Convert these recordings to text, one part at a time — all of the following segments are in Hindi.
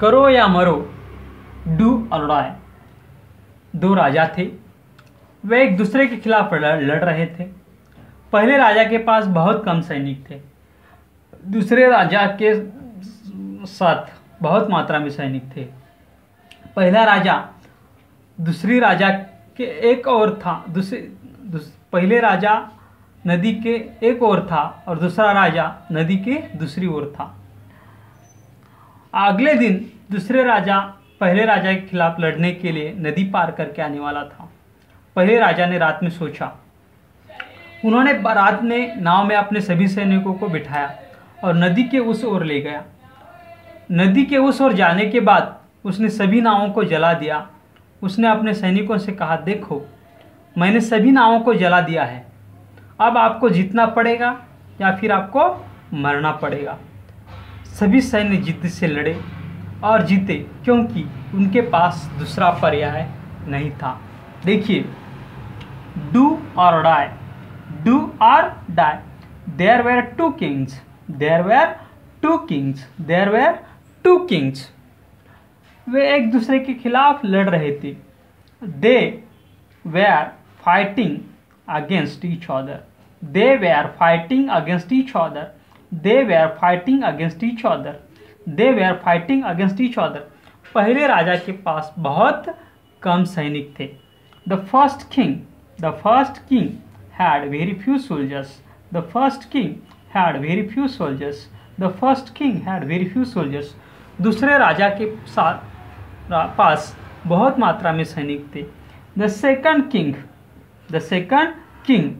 करो या मरो डू और दो राजा थे वे एक दूसरे के खिलाफ लड़ रहे थे। पहले राजा के पास बहुत कम सैनिक थे दूसरे राजा के साथ बहुत मात्रा में सैनिक थे। पहला राजा दूसरी राजा के एक और था दूसरे दूस, पहले राजा नदी के एक ओर था और दूसरा राजा नदी के दूसरी ओर था। अगले दिन दूसरे राजा, पहले राजा के खिलाफ लड़ने के लिए नदी पार करके आने वाला था। पहले राजा ने रात में सोचा। उन्होंने रात में नाव में अपने सभी सैनिकों को बिठाया और नदी के उस ओर ले गया। नदी के उस ओर जाने के बाद उसने सभी नावों को जला दिया। उसने अपने सैनिकों से कहा, देखो, मैंने सभी नावों को जला दिया है। अब आपको जीतना पड़ेगा या फिर आपको मरना पड़ेगा? सभी सैन्य जिद्द से लड़े और जीते, क्योंकि उनके पास दूसरा पर्याय नहीं था। देखिए डू और डाई डू और die there were two kings there were two kings there were two kings वे एक दूसरे के खिलाफ लड़ रहे थे। They were fighting against each other they were fighting against each other they were fighting against each other they were fighting against each other पहले राजा के पास बहुत कम सैनिक थे। The first king the first king had very few soldiers the first king had very few soldiers the first king had very few soldiers दूसरे राजा के साथ पास बहुत मात्रा में सैनिक थे। The second king the second king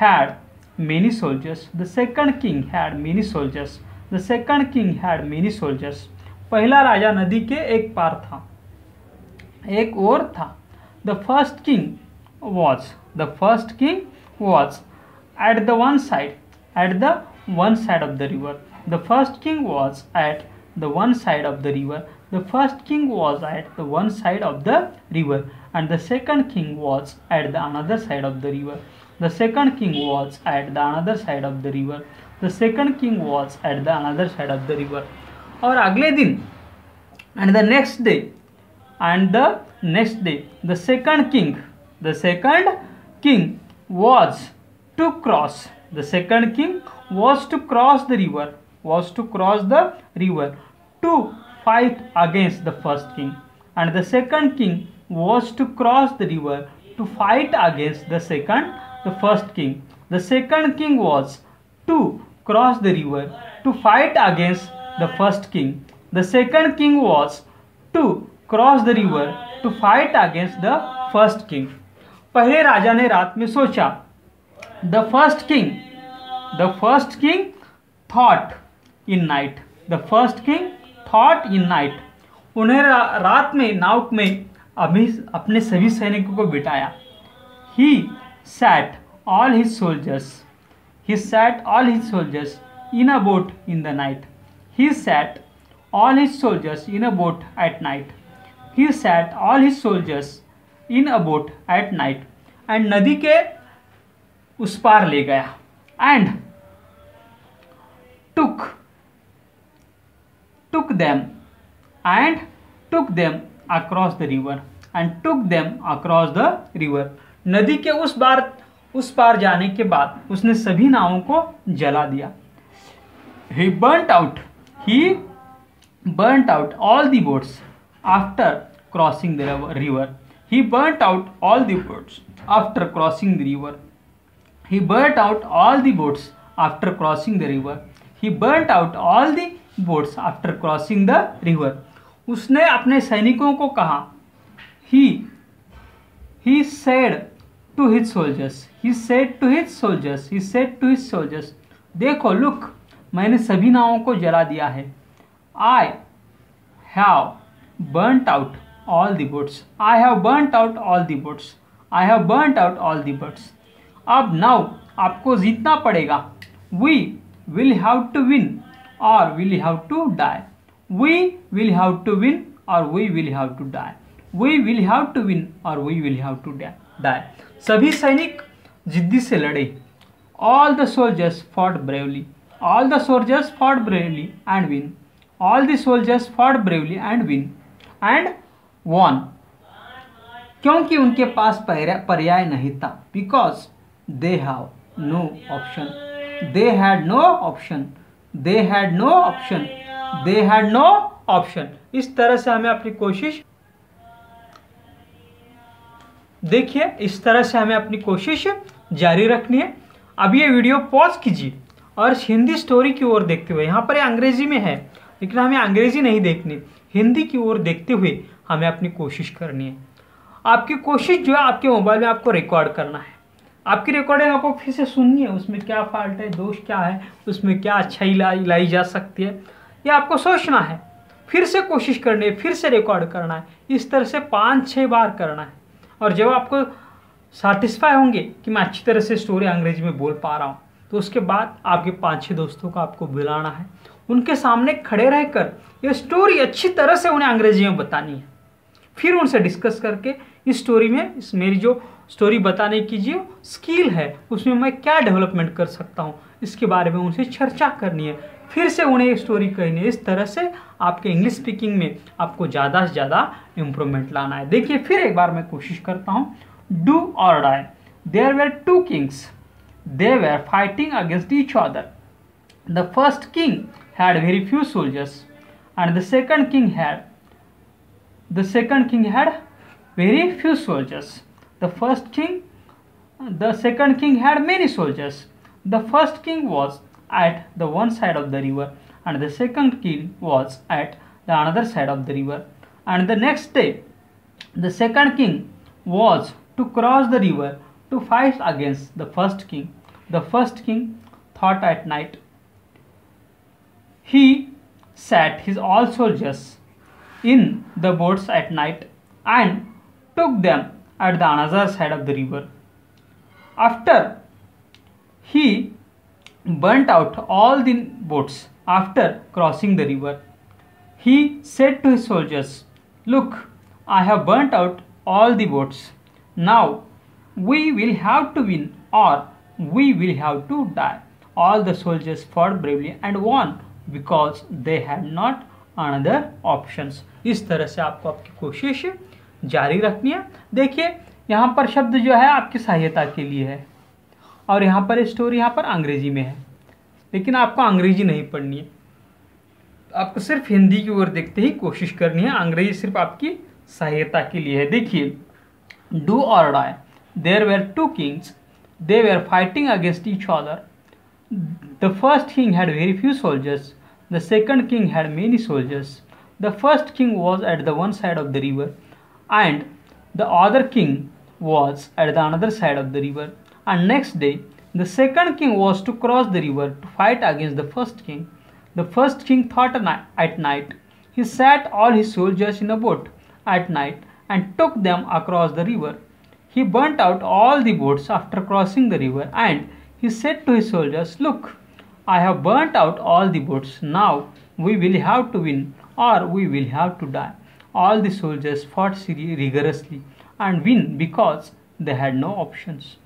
had many soldiers the second king had many soldiers the second king had many soldiers पहला राजा नदी के एक पार था एक और था the first king was the first king was at the one side at the one side of the river the first king was at the one side of the river the first king was at the one side of the river and the second king was at the another side of the river the second king was at the another side of the river the second king was at the another side of the river और अगले दिन and the next day and the next day the second king the second king was to cross the second king was to cross the river was to cross the river to fight against the first king and the second king was to cross the river to fight against the second the first king the second king was to cross the river to fight against the first king the second king was to cross the river to fight against the first king पहले राजा ने रात में सोचा the first king the first king thought in night the first king thought in night उन्हें रा, रात में नाव में अभी अपने सभी सैनिकों को बिठाया। He sat all his soldiers he sat all his soldiers in a boat in the night he sat all his soldiers in a boat at night he sat all his soldiers in a boat at night and नदी के उस पार ले गया। And took took them. And took them across the river and took them across the river नदी के उस बार उस पार जाने के बाद उसने सभी नावों को जला दिया he burnt out he burnt out all the boats after crossing the river he burnt out all the boats after crossing the river he burnt out all the boats after crossing the river he burnt out all the boats after crossing the river उसने अपने सैनिकों को कहा he he said to his soldiers he said to his soldiers he said to his soldiers देखो, लुक, मैंने सभी नावों को जला दिया है। I have burnt out all the boats I have burnt out all the boats I have burnt out all the boats अब नाउ आपको जीतना पड़ेगा। We will have to win or will have to die. We will have to win or we will have to die we will have to win or we will have to die सभी सैनिक जिद्दी से लड़े all the soldiers fought bravely all the soldiers fought bravely and win all the soldiers fought bravely and win and won क्योंकि उनके पास पर्याय नहीं था because they have no option they had no option they had no option they had no option इस तरह से हमें अपनी कोशिश देखिए, इस तरह से हमें अपनी कोशिश जारी रखनी है। अब ये वीडियो पॉज कीजिए और हिंदी स्टोरी की ओर देखते हुए, यहाँ पर ये अंग्रेज़ी में है, लेकिन हमें अंग्रेज़ी नहीं देखनी, हिंदी की ओर देखते हुए हमें अपनी कोशिश करनी है। आपकी कोशिश जो है, आपके मोबाइल में आपको रिकॉर्ड करना है। आपकी रिकॉर्डिंग आपको फिर से सुननी है, उसमें क्या फॉल्ट है, दोष क्या है, उसमें क्या अच्छाई लाई लाई जा सकती है। ये आपको सोचना है, फिर से कोशिश करनी है, फिर से रिकॉर्ड करना है, इस तरह से पाँच छः बार करना है। और जब आपको सेटिस्फाई होंगे कि मैं अच्छी तरह से स्टोरी अंग्रेज़ी में बोल पा रहा हूँ तो उसके बाद आपके पाँच छः दोस्तों को आपको बुलाना है। उनके सामने खड़े रहकर ये स्टोरी अच्छी तरह से उन्हें अंग्रेज़ी में बतानी है। फिर उनसे डिस्कस करके इस स्टोरी में, इस मेरी जो स्टोरी बताने की जो स्किल है, उसमें मैं क्या डेवलपमेंट कर सकता हूँ, इसके बारे में उनसे चर्चा करनी है। फिर से उन्हें स्टोरी कहनी इस तरह से आपके इंग्लिश स्पीकिंग में आपको ज़्यादा से ज़्यादा इम्प्रूवमेंट लाना है। देखिए फिर एक बार मैं कोशिश करता हूँ। Do or die there were two kings they were fighting against each other the first king had very few soldiers and the second king had the second king had very few soldiers. The first king, the second king had many soldiers. The first king was at the one side of the river and the second king was at the another side of the river. And the next day, the second king was to cross the river to fight against the first king. The first king thought at night. He sat his all soldiers in the boats at night and took them at the another side of the river. After he burnt out all the boats after crossing the river, he said to his soldiers, Look, I have burnt out all the boats. Now we will have to win or we will have to die. All the soldiers fought bravely and won because they had not another options. इस तरह से आपको आपकी कोशिश जारी रखनी है देखिए यहाँ पर शब्द जो है आपकी सहायता के लिए है और यहाँ पर स्टोरी यहाँ पर अंग्रेज़ी में है। लेकिन आपको अंग्रेज़ी नहीं पढ़नी है। आपको सिर्फ़ हिंदी की ओर देखते ही कोशिश करनी है। अंग्रेज़ी सिर्फ़ आपकी सहायता के लिए है। देखिए do or die there were two kings they were fighting against each other the first king had very few soldiers the second king had many soldiers the first king was at the one side of the river and the other king was at the another side of the river. And next day the second king was to cross the river to fight against the first king. The first king thought at night. He sat all his soldiers in a boat at night and took them across the river. He burnt out all the boats after crossing the river and he said to his soldiers look i have burnt out all the boats. Now we will have to win or we will have to die. All the soldiers fought rigorously and win because they had no options.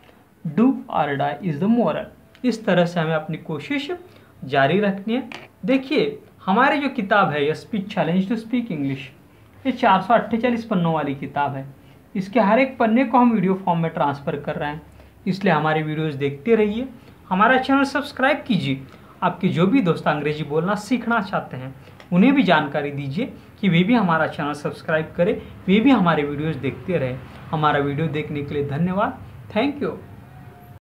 Do or die is the moral. इस तरह से हमें अपनी कोशिश जारी रखनी है। देखिए, हमारी जो किताब है, यह speech challenge to speak English ये चार सौ अट्ठेचालीस पन्नों वाली किताब है। इसके हर एक पन्ने को हम वीडियो फॉर्म में ट्रांसफ़र कर रहे हैं। इसलिए हमारे वीडियोस देखते रहिए। हमारा चैनल सब्सक्राइब कीजिए। आपके जो भी दोस्त अंग्रेज़ी बोलना सीखना चाहते हैं, उन्हें भी जानकारी दीजिए कि वे भी हमारा चैनल सब्सक्राइब करें। वे भी हमारे वीडियोज़ देखते रहें। हमारा वीडियो देखने के लिए धन्यवाद। Thank you